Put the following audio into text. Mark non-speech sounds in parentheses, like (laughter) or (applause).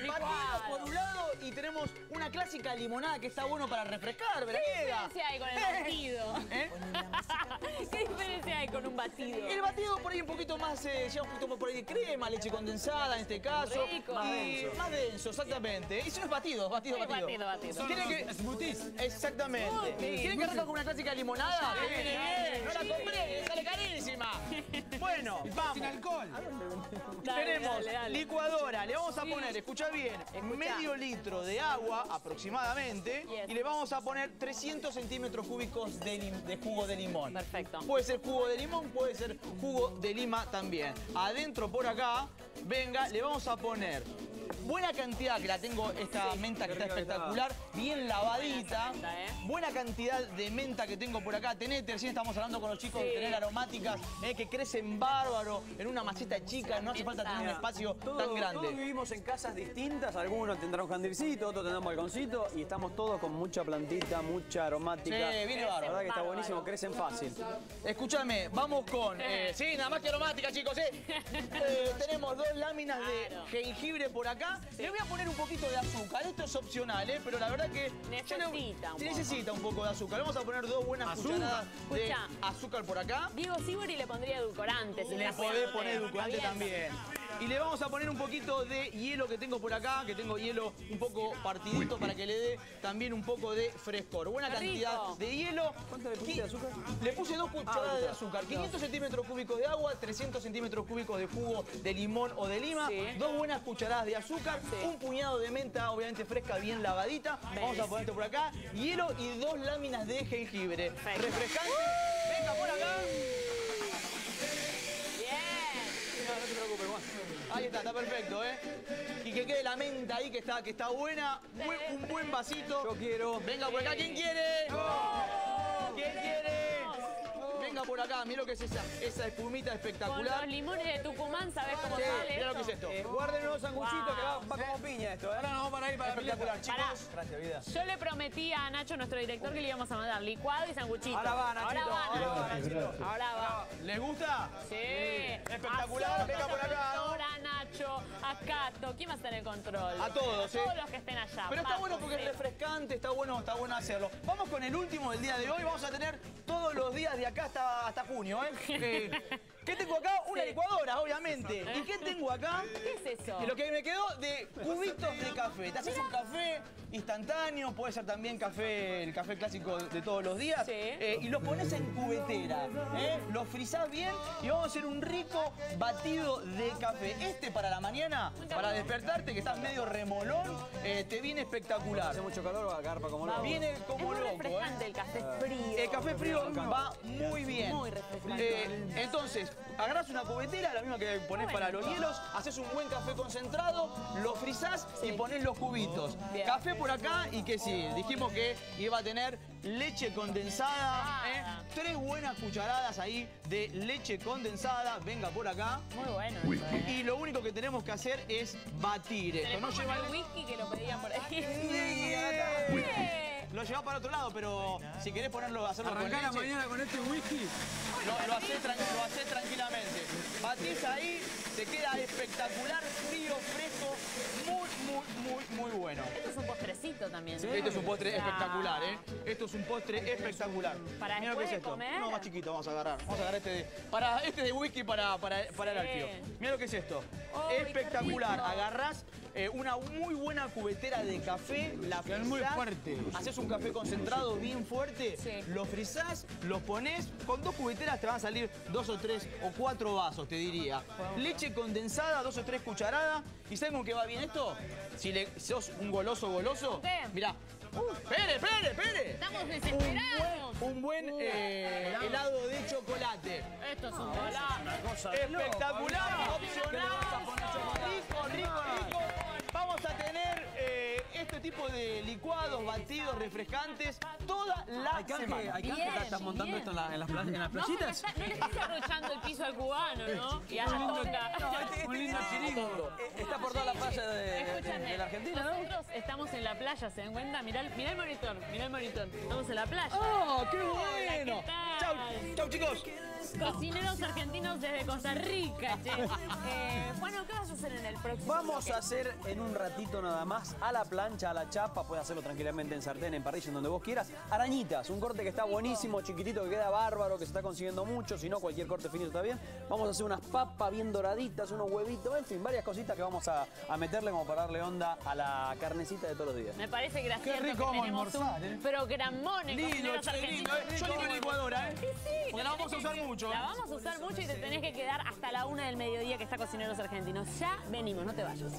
los batidos por un lado y tenemos una clásica limonada que está bueno para refrescar, ¿Qué Veraniega. diferencia hay con el batido? (laughs) ¿Eh? ¿Qué diferencia hay con un batido? El batido por ahí un poquito más, eh, lleva un poquito más por ahí de crema, leche condensada en este caso. Rico. Y Más denso. Más denso, exactamente. Y si no es batido, batido, Sí, batido. batido, que... Smoothies. Exactamente. ¿Quieren que arranque con una clásica limonada? Bien. No la Sí. compré, sale (laughs) Bueno, vamos. Sin alcohol. Dale, Tenemos dale, dale. licuadora, le vamos a Sí. poner, escucha bien, medio litro de agua aproximadamente Yes. y le vamos a poner 300 centímetros cúbicos de, de jugo de limón. Perfecto. Puede ser jugo de limón, puede ser jugo de lima también. Adentro por acá, venga, le vamos a poner buena cantidad, que la tengo esta menta que está espectacular, bien lavadita. Buena menta, ¿eh? Buena cantidad de menta que tengo por acá. Tenete, recién estamos hablando con los chicos de tener aromáticas eh, que crecen bárbaro en una maceta chica. No hace falta tener un espacio Todo- tan Todos grande. vivimos en casas distintas, algunos tendrán un jardíncito, otros tendrán un balconcito y estamos todos con mucha plantita, mucha aromática. Sí, viene La bárbaro. verdad que está buenísimo, crecen fácil. Escúchame, vamos con. eh, (laughs) sí, nada más que aromática, chicos, ¿eh? (laughs) Eh, tenemos dos láminas Claro. de jengibre por acá. Le voy a poner un poquito de azúcar. Esto es opcional, ¿eh? Pero la verdad que. le- Necesita un sí, poco. necesita un poco de azúcar. Vamos a poner dos buenas Azúcar. cucharadas de azúcar por acá. Diego Sibori le pondría edulcorante. si Le podés poner edulcorante también. Y le vamos a poner un poquito de hielo que tengo por acá, que tengo hielo un poco partidito para que le dé también un poco de frescor. Buena Qué cantidad rico. de hielo. ¿Cuánto le pusiste de azúcar? Le puse dos cucharadas Ah, de azúcar, 500 centímetros cúbicos de agua, 300 centímetros cúbicos de jugo de limón o de lima, Sí. dos buenas cucharadas de azúcar, Sí. un puñado de menta, obviamente fresca, bien lavadita. Vamos a poner esto por acá, hielo y dos láminas de jengibre. Perfecto. Refrescante. Está, está perfecto, ¿eh? Y que quede la menta ahí que está, que está buena. Buen- un buen vasito. Yo quiero. Venga por acá, ¿quién quiere? ¿Quién quiere? Venga por acá, mira lo que es esa, esa espumita Con espectacular. los limones de Tucumán, ¿sabes cómo Sí, sale mira lo que es esto? Eh, guarden los sanguchitos Wow. que va, va como piña esto, ¿eh? Ahora nos vamos para ahí para Espectacular, Pará. chicos. Gracias, vida. Yo le prometí a Nacho, nuestro director, que le íbamos a mandar licuado y sanguchito. Ahora va, Nachito. Ahora va, Ahora va, Nacho. Nachito. Ahora va. ¿Les gusta? Sí. Espectacular, A Soto, venga por acá. A a Cato. ¿Quién va a estar en el control? A todos, A ¿eh? todos los que estén allá. Pero está Paco, bueno porque es refrescante, está bueno, está bueno hacerlo. Vamos con el último del día de hoy. Vamos a tener todos los días de acá hasta, hasta junio, ¿eh? (laughs) Eh, ¿Qué tengo acá? Una Sí. licuadora, obviamente. ¿Y qué tengo acá? ¿Qué es eso? Lo que me quedó de cubitos de café. Te haces un café instantáneo, puede ser también café, el café clásico de todos los días. Sí. Eh, y lo pones en cubetera. ¿eh? Lo frizás bien y vamos a hacer un rico batido de café. Este para la mañana, para despertarte, que estás medio remolón, eh, te viene espectacular. Hace mucho calor, va a agarrar como loco. Viene es como muy loco, refrescante ¿eh? el café frío. Va muy bien. Muy refrescante. Eh, entonces, agarrás una cubetera, la misma que pones para los hielos, haces un buen café concentrado, lo frizás y pones los cubitos. Bien. Café por acá y que sí, dijimos que iba a tener leche condensada, Ah. ¿eh? tres buenas cucharadas ahí de leche condensada, venga por acá. Muy bueno eso, ¿eh? Y lo único que tenemos que hacer es batir Se No lleva el whisky que lo pedían por ahí. (laughs) Lo llevás para otro lado, pero si querés ponerlo, hacerlo con Arrancá la leche, mañana con este whisky. Lo, lo hacés tranquilamente. Batís ahí, te queda espectacular, frío, fresco, muy, muy, muy, muy bueno. Esto es un postrecito también. ¿no? Este es un postre espectacular, ¿eh? Esto es un postre espectacular. Para Mira lo que es esto. comer. No, más chiquito, vamos a agarrar. Vamos a agarrar este de, para, este de whisky para, para, para el Sí. alfio. Mira lo que es esto. Qué espectacular. Agarrás eh, una muy buena cubetera de café, la es muy frizás, fuerte. Haces un café concentrado bien fuerte, Sí. lo frizás, lo pones. Con dos cubeteras te van a salir dos o tres o cuatro vasos, te diría. Leche condensada, dos o tres cucharadas. ¿Y saben con qué va bien esto? Si le, sos un goloso goloso, ¿Qué? mirá. ¡Espere, espere, espere! Estamos Un desesperados. buen, un buen eh, helado de chocolate. Esto es un golazo. Espectacular, opcional. Licuados, batidos, refrescantes toda la Hay canje, semana. hay canje. Bien, ¿Estás montando bien. esto en, la- en las, pla- en las No, playitas? está- no le estás arrochando el piso al cubano, ¿no? Y a la toca. Un lindo (laughs) chiringo. Está por toda la playa de, de de la Argentina, ¿no? Nosotros estamos en la playa, ¿se dan cuenta? Mirá, el- mirá el monitor, mirá el monitor. Estamos en la playa. ¡Oh, qué Hola, bueno! ¿qué tal? Chau, chau chicos. Cocineros argentinos desde Costa Rica, che. (laughs) Eh, bueno, ¿qué vas a hacer en el próximo Vamos bloque? a hacer en un ratito nada más a la plancha, a la chapa, puedes hacerlo tranquilamente en sartén, en parrilla, en donde vos quieras. Arañitas, un corte que está buenísimo, chiquitito, que queda bárbaro, que se está consiguiendo mucho, si no cualquier corte finito está bien. Vamos a hacer unas papas bien doraditas, unos huevitos, en fin, varias cositas que vamos a, a meterle como para darle onda a la carnecita de todos los días. Me parece gracioso Qué rico que vamos a tenemos almorzar, un ¿eh? programón en Lindo, che, lindo. Eh. Yo licuadora, ¿eh? Sí, sí, Porque la vamos a usar La vamos a usar mucho y te tenés que quedar hasta la una del mediodía que está Cocineros Argentinos. Ya venimos, no te vayas.